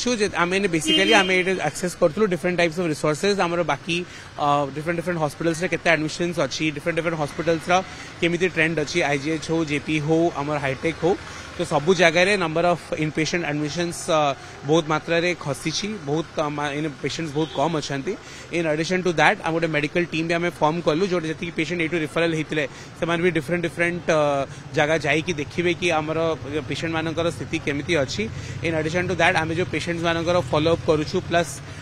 ଛୁ ଆମେ ବେସିକାଲି ଆମେ ଏଇଟା ଆକ୍ସେସ୍ କରୁଥିଲୁ ଡିଫରେଣ୍ଟ ଟାଇପ୍ସ ଅଫ୍ ରିସୋର୍ସେସ୍ ଆମର ବାକି ଡିଫରେଣ୍ଟ ଡିଫରେଣ୍ଟ ହସ୍ପିଟାଲ୍ସରେ କେତେ ଆଡମିସନ୍ସ ଅଛି ଡିଫରେଣ୍ଟ ଡିଫରେଣ୍ଟ ହସ୍ପିଟାଲ୍ସର କେମିତି ଟ୍ରେଣ୍ଡ ଅଛି ଆଇଜିଏଚ୍ ହଉ ଜେପି ହଉ ଆମର ହାଇଟେକ୍ ହଉ तो सबु जगार number of inpatient admissions बहुत मात्र खसी बहुत इन पेसेंट्स बहुत कम अच्छा इन एडिशन टू दैट आम गोटे मेडिकल टीम भी आम फर्म कलु जो जी पेसेंट ये रिफरल होते भी डिफरेन्ट डिफरेन्ट जगह जाइए देखिए कि आम पेसेंट मान स्थित केमी अच्छी इन एडिशन टू दैट आम जो पेसेंट्स मानक फलोअप करुचु प्लस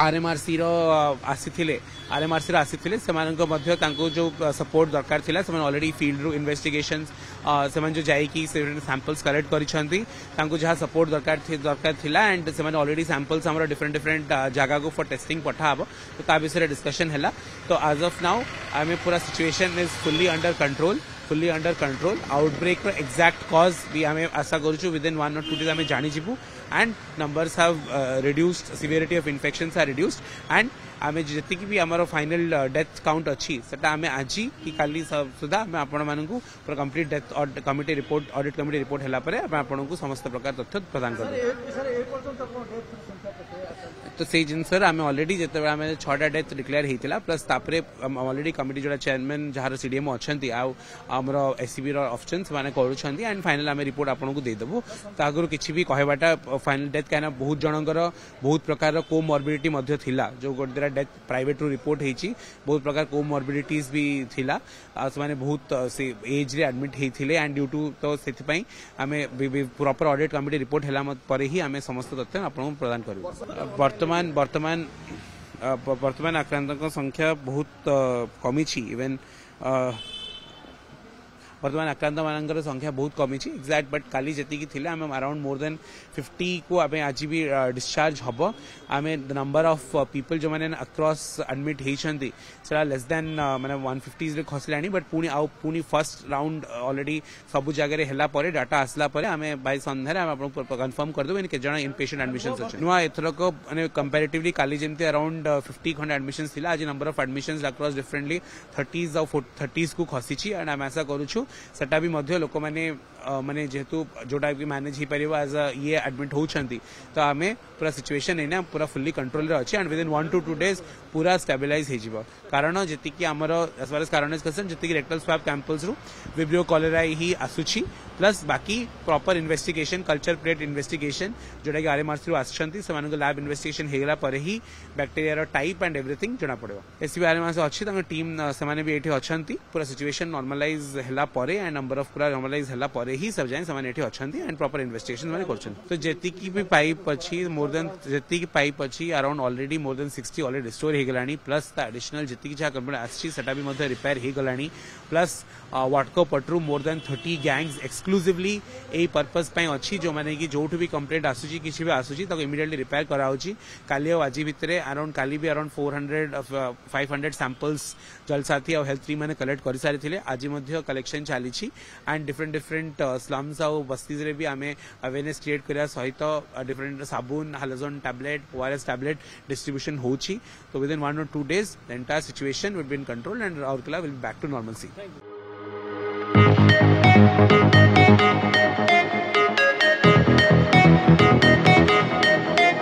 आरएमआरसी आरएमआरसी आसी मध्य जो सपोर्ट दरकार अलरेडी फिल्ड रु इनभेटिगेसन से सांपल्स कलेक्ट सपोर्ट दरकार दरकार एंड से सेलरेडी सांपल्स डिफरेन्ट डिफरेन्ट जगह को फर टेस्टिंग पठा हम तो विषय डिस्कसन है तो आज अफ नाउ आई मे पूरा situation is fully under control fully under control outbreak exact cause भी आम आशा करदिन वन और टू डेज आम जानजु and numbers have reduced severity of infection are reduced and आम जी भी आम फाइनाल डेथ काउंट अच्छी आम आज कि का सुधा आप complete death committee report audit committee report हालांकि समस्त प्रकार तथ्य प्रदान कर ତ ସେଇ ଜିନିଷରେ ଆମେ ଅଲରେଡି ଯେତେବେଳେ ଆମେ ଛଅଟା ଡେଥ୍ ଡିକ୍ଲେୟାର ହେଇଥିଲା ପ୍ଲସ୍ ତାପରେ ଅଲରେଡି କମିଟି ଯୋଉଟା ଚେୟାରମ୍ୟାନ୍ ଯାହାର ସିଡିଏମ୍ ଅଛନ୍ତି ଆଉ ଆମର ଏସ୍ସିବିର ଅଫିସନ୍ ସେମାନେ କରୁଛନ୍ତି ଆଣ୍ଡ ଫାଇନାଲ୍ ଆମେ ରିପୋର୍ଟ ଆପଣଙ୍କୁ ଦେଇଦେବୁ ତା ଆଗରୁ କିଛି ବି କହିବାଟା ଫାଇନାଲ୍ ଡେଥ୍ କାହିଁକିନା ବହୁତ ଜଣଙ୍କର ବହୁତ ପ୍ରକାରର କୋମର୍ବିଡିଟି ମଧ୍ୟ ଥିଲା ଯୋଉ ଗୋଟେ ଦ୍ୱାରା ଡେଥ୍ ପ୍ରାଇଭେଟ୍ରୁ ରିପୋର୍ଟ ହେଇଛି ବହୁତ ପ୍ରକାର କୋମର୍ବିଡିଟିଜ୍ ବି ଥିଲା ସେମାନେ ବହୁତ ସେ ଏଜ୍ରେ ଆଡମିଟ୍ ହେଇଥିଲେ ଆଣ୍ଡ ଡ୍ୟୁ ଟୁ ତ ସେଥିପାଇଁ ଆମେ ପ୍ରପର ଅଡିଟ୍ କମିଟି ରିପୋର୍ଟ ହେଲା ପରେ ହିଁ ଆମେ ସମସ୍ତ ତଥ୍ୟ ଆପଣଙ୍କୁ ପ୍ରଦାନ କରିବୁ ବର୍ତ୍ତମାନ बर्तमान वर्तमान वर्तमान आक्रांतों संख्या बहुत कमी इवेन बर्तमान आक्रांत मान संख्या बहुत कमी एक्जाक्ट बट का जी आम आराउंड मोर देन फिफ्टी को आम आज भी डिस्चार्ज हम आम नंबर अफ पीपल जो मैंने अक्रस आडमिट होती लेस दे मैं वन फिफ्टीज खसला बट पुणी आउ पुणी फर्स्ट राउंड अलरेडी सब जगह डाटा आसला बै सन्धार कनफर्म कर मैंने केजन इन पेसेंट आडमिशन अच्छे नुआ एथरक मैंने कंपेरेटिवली का जमी आराउंड फिफ्टी खंड आडमिशन आज number of admission across differently third आउ थर्ट को खसी आशा करुच्छू ସେଟା ବି ମଧ୍ୟ ଲୋକମାନେ ମାନେ ଯେହେତୁ ଯେଉଁଟା କି ମ୍ୟାନେଜ୍ ହେଇପାରିବ ଆଜ୍ ଅ ଇଏ ଆଡମିଟ୍ ହେଉଛନ୍ତି ତ ଆମେ ପୁରା ସିଚୁଏସନ୍ ଏଇନା ପୁରା ଫୁଲି କଣ୍ଟ୍ରୋଲରେ ଅଛି and within one two two days ପୁରା ଷ୍ଟାବିଲାଇଜ୍ ହେଇଯିବ କାରଣ ଯେତିକି ଆମର ଆଜ୍ ୱାର୍ ଏଜ୍ କାରଣ ଯେତିକି ରେକ୍ଟାଲ୍ ସ୍ୱାବ୍ କ୍ୟାମ୍ପଲ୍ସରୁ ବିବ୍ରିଓ କଲେରା ହିଁ ଆସୁଛି प्लस बाकी proper investigation culture plate investigation जोटा कि आरएमआर थ्रु आसी से लैब इन्वेस्टिगेशन होगा पर ही बैक्टेरिया टाइप एंड एव्रीथिंग जना पड़ा एसबी आरएमआर से अच्छी टीम से भी अच्छा पूरा सिचुएशन नर्मालाइज है एंड नंबर अफ पूरा नर्माइज है ही सब जाए अच्छा एंड प्रपर इन्वेस्टिगेशन मैंने कर तो जी भी पाइप अच्छी मोर देन जी पाइप अच्छी around already more than sixty already store हो गला प्लस आडिशनाल जी जहाँ कंपनी आसा भी रिपेयर हो प्लस वाटको पटर more than thirty gangs exclusively ये पर्पज पर अच्छी जो मैंने कि जो भी कंप्लेट आसूँ किसी इमिडली रिपेयर कराऊँगी का आज भितर आराउंड का भी around four hundred five hundred samples जलसाथी और हेल्थ थ्री मैंने कलेक्ट कर सारी आज कलेक्शन चली एंड डिफरेन्ट डिफरेन्ट स्लम्स आउ बस्तीज भी आम अवेयरने क्रिएट करने सहित डिफरेन्ट साबुन halazone tablet O R tablet distribution हो विदिन वन और two days entire situation will be in control and Rourkela will back to normal C